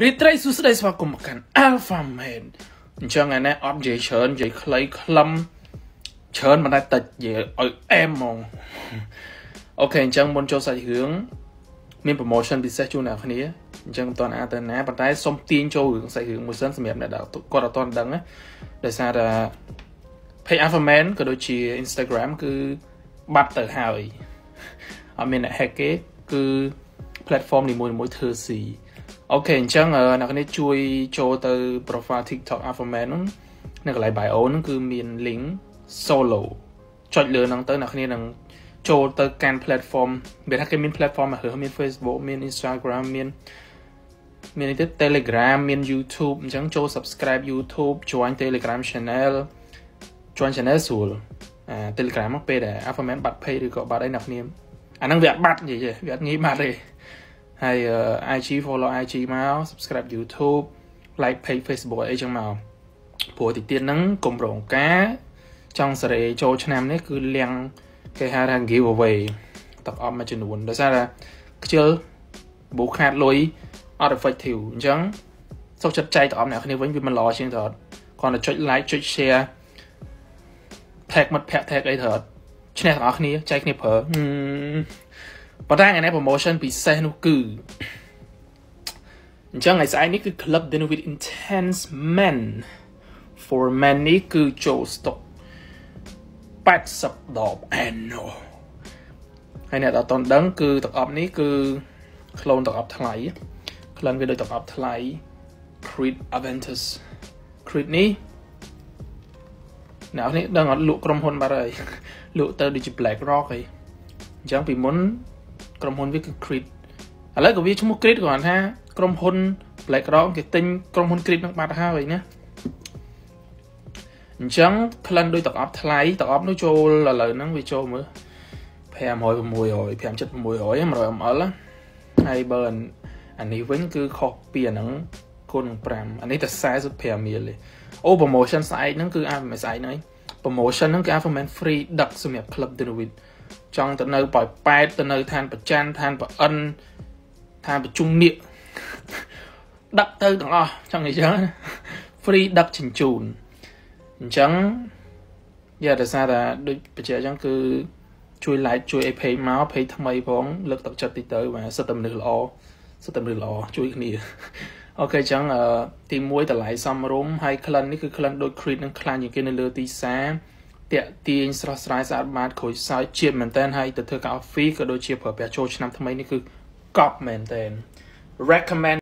រីត្រីសួស្តីស្វាគមន៍មកកាន់ Alpha Man អញ្ចឹងឯនេះអត់និយាយច្រើននិយាយខ្លីខ្លឹមច្រើនមិនដែរតិចនិយាយឲ្យអែមហ្មងអូខេអញ្ចឹងមុនចូលសាច់រឿងមាន promotion ពិសេសជូនអ្នកគ្នាអញ្ចឹងមិនទាន់អាចទៅណាប៉ុន្តែសូមទាញចូលរឿងសាច់រឿងមួយសិនសម្រាប់អ្នកដែលគាត់អត់ទាន់ដឹងណាដោយសារតែ page Alpha Man ក៏ដូចជា Instagram គឺបាត់ទៅហើយអត់មានអ្នក hack គេគឺ platform នីមួយៗធ្វើស៊ី អូខេអញ្ចឹងអ្នកនេះជួយចូលទៅ profile TikTok Alphaman ហ្នឹងនៅកន្លែង bio ហ្នឹងគឺមាន link solo ចុចលើហ្នឹងទៅអ្នកនេះនឹងចូលទៅកាន់ platform វាថាគេមាន platform មករឿងមាន Facebook មាន Instagram មានមាននេះទៅ Telegram មាន YouTube អញ្ចឹងចូល subscribe YouTube join Telegram channel join channel ស្រួលអា Telegram មកពេលដែល Alphaman បាត់ page ឬក៏បាត់អីអ្នកនេះអាហ្នឹងវាអត់បាត់និយាយវាអត់ងាយបាត់ទេ ហើយ IG follow IG មក subscribe YouTube like page Facebook អីចឹងមកព្រោះទីទៀតហ្នឹងកុំរងការចង់សេរីចូលឆ្នាំនេះគឺលៀងគេហៅថា give away ទឹកអប់មួយចំនួនដោយសារតែខ្ជិលបូខាតលុយអត់ effective អញ្ចឹងសុខចិត្តចែកទៅអប់អ្នកគ្នាវិញវាមិនល្អជាងទៅអត់គ្រាន់តែចុច like ចុច share tag មិត្តភ័ក្តិ tag អីទៅអត់ឈ្នះទាំងអស់គ្នាចែកគ្នាប្រើ ប៉ុន្តែថ្ងៃនេះ promotion ពិសេសនោះគឺអញ្ចឹងថ្ងៃស្អែកនេះគឺ Club Dinner with Intense Men for Men នេះគឺចូល stock 80ដប anno ហើយអ្នកដែលអត់ដឹងគឺទឹកអប់នេះគឺក្លូនទឹកអប់ថ្លៃក្លិនវាដូចទឹកអប់ថ្លៃ Creed Aventus Creed នេះអ្នកនេះដឹងអត់លក់ក្រុមហ៊ុនបាត់ហើយលក់ទៅដូចជា Black Rock ហីអញ្ចឹងពីមុន ក្រុមហ៊ុនវាគឺ Creed ឥឡូវក៏វាឈ្មោះ Creed គ្រាន់ថាក្រុមហ៊ុន Black Rock គេទិញក្រុមហ៊ុន Creed នឹងបាត់ហើយណាអញ្ចឹងក្លិនដូចទឹកអប់ថ្លៃទឹកអប់នោះចូលឥឡូវហ្នឹងវាចូលមើល500 600 500 600 100 ml ហើយបើអានេះវិញគឺខុសពីអាហ្នឹងគុណ5អានេះតែ45មីលទេអូ promotion ស្អែកហ្នឹងគឺអាមិនស្អែកហ្នឹង promotion ហ្នឹងគឺ Alphaman free ដឹកសម្រាប់ Club Dinner ចង់ទៅនៅប៉ោយប៉ែតទៅនៅឋានប្រច័នឋានប្រអិនឋានប្រជុំនៀកដឹកទៅទាំងអស់ចង់និយាយចឹង free ដឹកជញ្ជូនអញ្ចឹងយ៉ាដោយសារតែដូចបញ្ជាក់អញ្ចឹងគឺជួយ like ជួយអី page មក page ថ្មីផងលើកទឹកចិត្តតិចទៅបាទសិតតែមនុស្សល្អសិតតែមនុស្សល្អជួយគ្នាអូខេអញ្ចឹងទី1តម្លៃសមរម្យហើយក្លិននេះគឺក្លិនដូច creed នឹងខ្លាំងជាងគេនៅលើទីផ្សារ តាក់ទាញស្រស់ស្រាយស្អាតបាតក្រួយសើចជាតិមែនតែនហើយទៅធ្វើកាហ្វេក៏ដូចជាប្រើប្រាស់ចូលឆ្នាំថ្មីនេះគឺកប់មែនតែន recommend